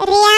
Real